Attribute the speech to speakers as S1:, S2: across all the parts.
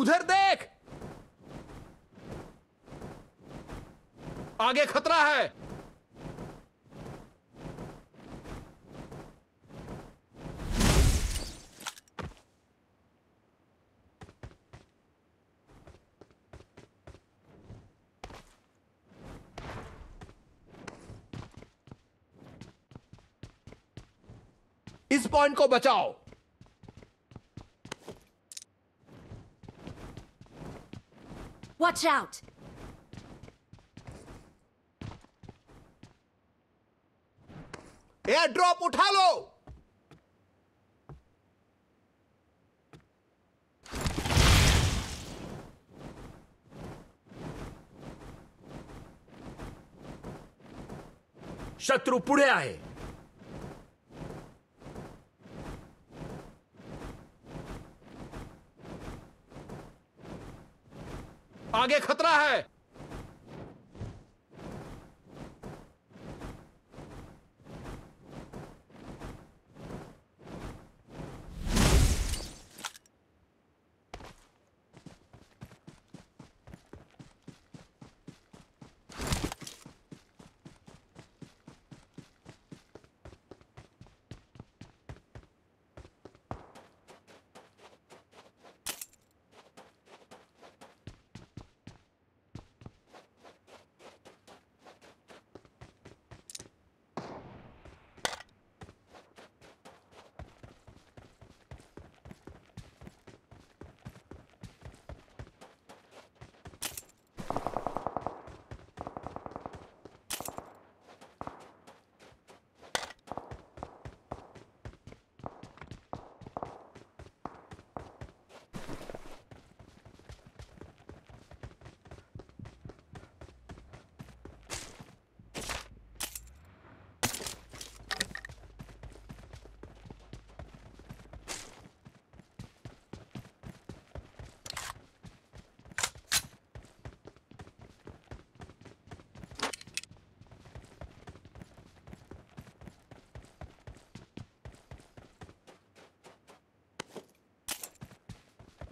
S1: उधर देख आगे खतरा है इस पॉइंट को बचाओ
S2: Watch out!
S1: एयर ड्रॉप उठा लो
S3: शत्रु पुढे आहे
S1: आगे खतरा है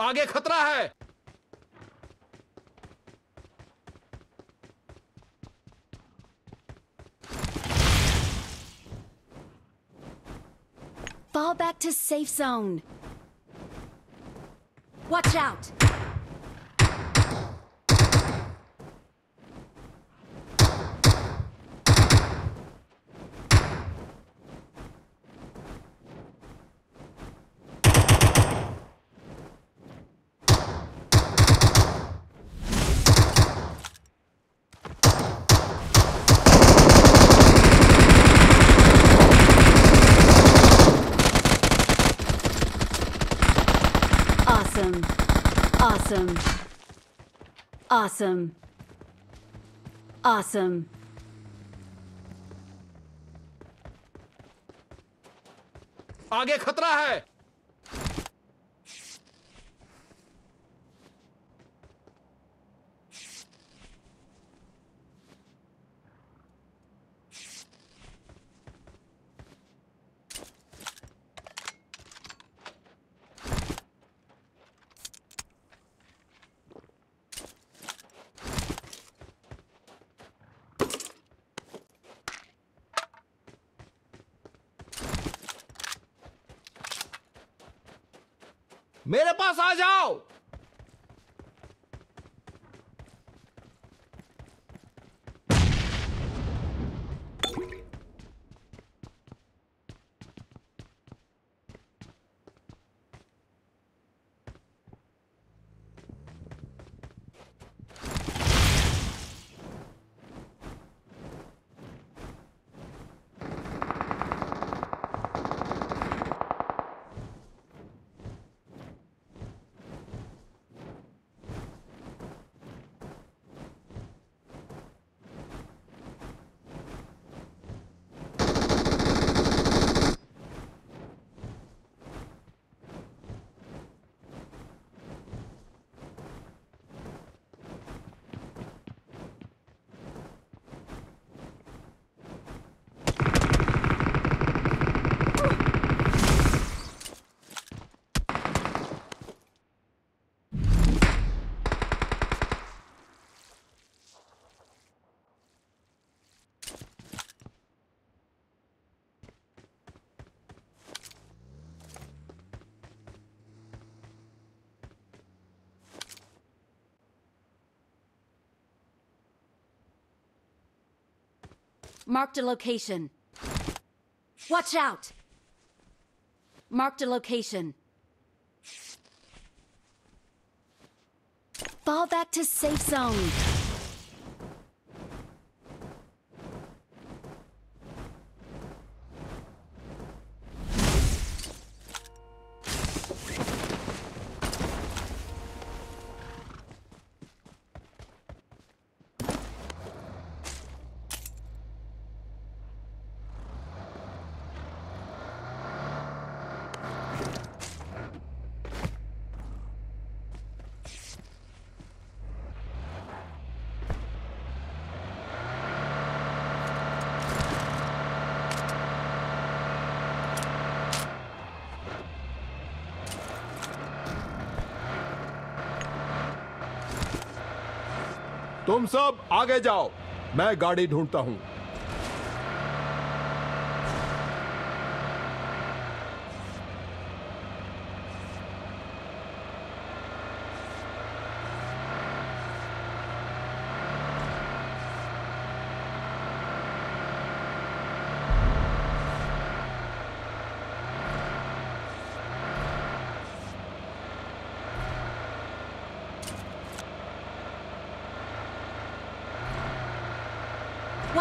S1: आगे खतरा है
S2: Fall back to safe zone. Watch out! Awesome. Awesome. Awesome.
S1: आगे खतरा है मेरे पास आ जाओ
S2: Marked a location. Watch out! Marked a location. Fall back to safe zone.
S1: तुम सब आगे जाओ मैं गाड़ी ढूंढता हूँ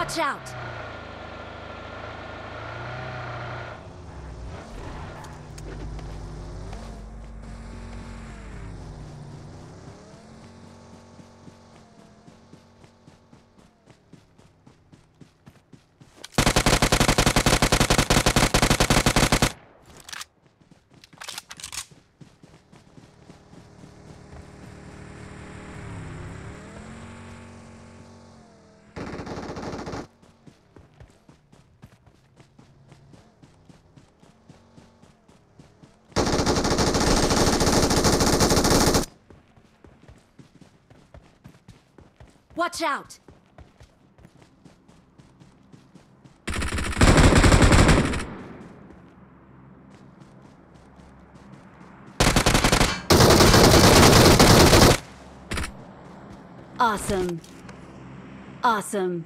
S2: Watch out! Watch out! Awesome. Awesome.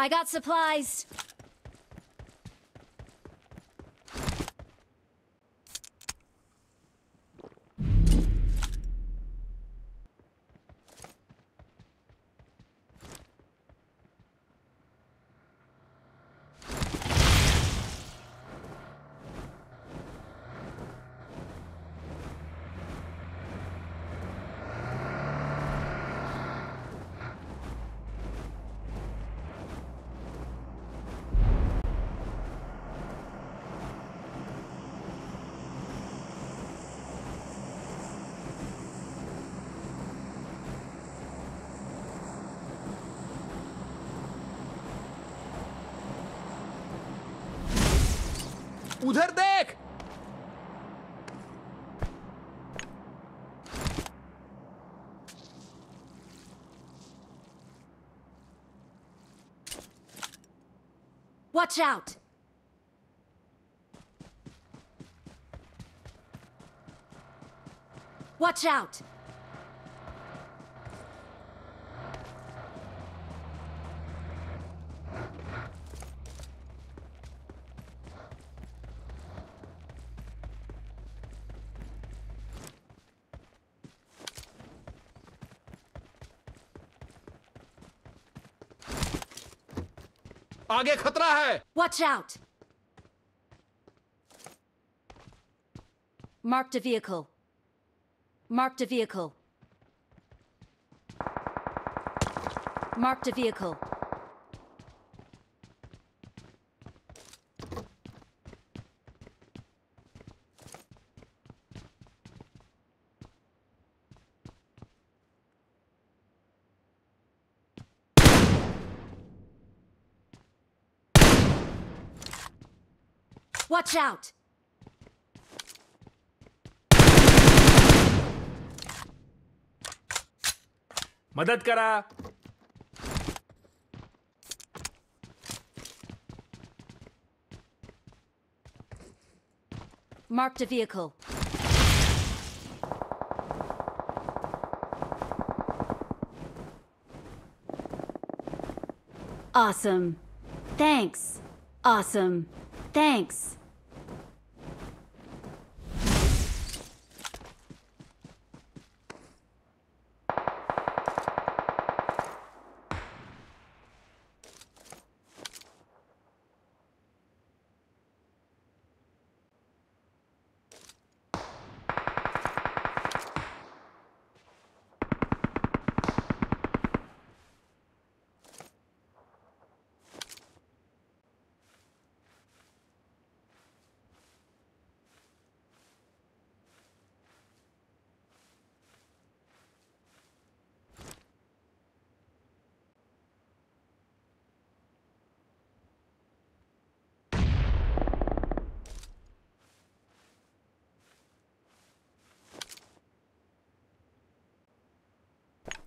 S2: I got supplies.
S1: उधर देख
S2: Watch out! Watch out!
S1: आगे खतरा है
S2: watch out Marked a vehicle. Marked a vehicle. Marked a vehicle. Watch out!
S3: Madad kara.
S2: Marked a vehicle. Awesome. Thanks. Awesome. Thanks.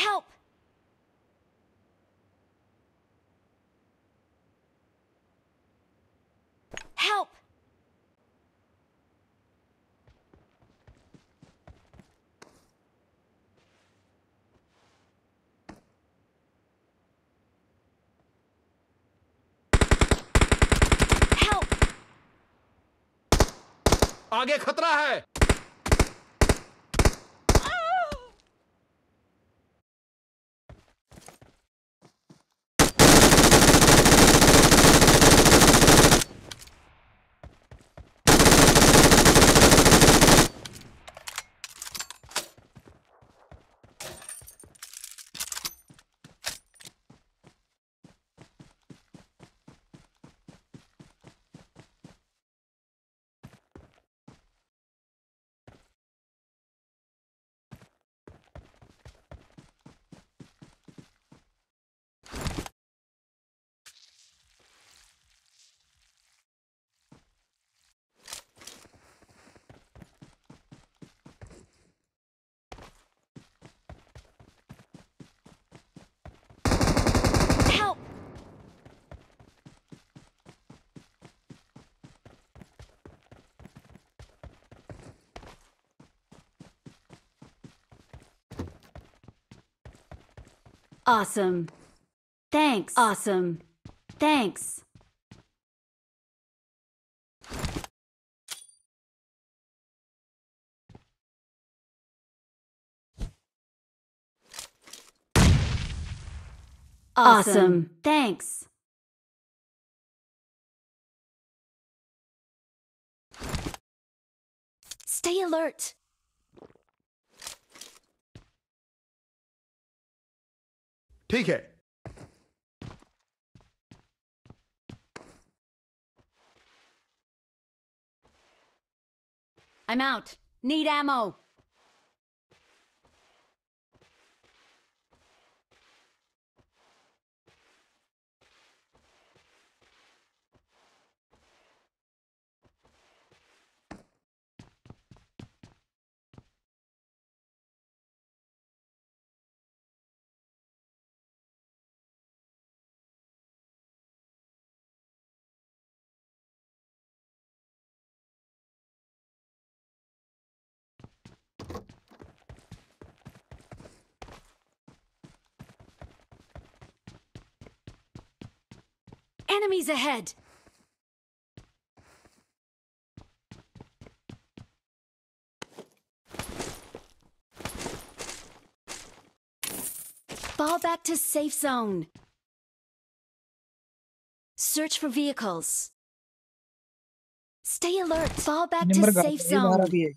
S2: Help! Help!
S1: आगे खतरा है
S2: Awesome. Thanks. Awesome. Thanks. Awesome. awesome. Thanks. Stay alert.
S1: PK.
S2: I'm out. Need ammo. Enemies ahead! Fall back to safe zone. Search for vehicles. Stay alert. Fall back to safe zone.